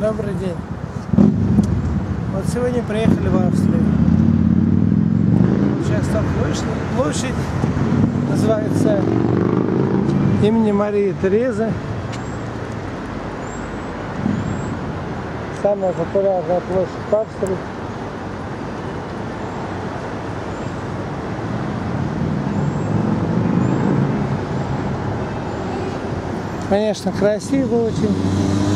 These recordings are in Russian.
Добрый день. Вот сегодня приехали в Австрию. Сейчас там площадь, площадь называется имени Марии Терезы. Самая популярная площадь в Австрии. Конечно, красиво очень.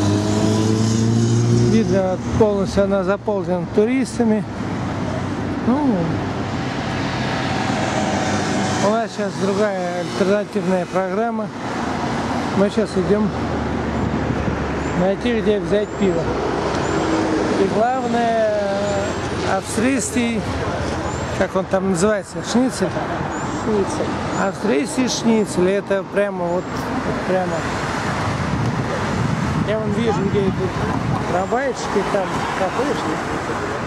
Видно, полностью она заполнена туристами. Ну, у нас сейчас другая альтернативная программа. Мы сейчас идем найти, где взять пиво. И главное, австрийский, как он там называется, шницель? Шницель. Австрийский шницель, это прямо вот, вот прямо. Я вон вижу, где идут трамвайчики, там кафешки.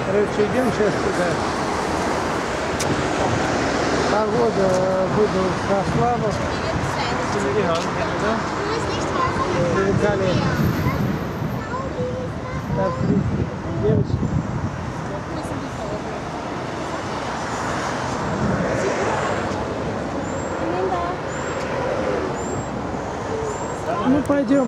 Короче, идем сейчас туда. Погода выдалась на славу. Великолепно. Австрийские девочки. Ну, пойдем.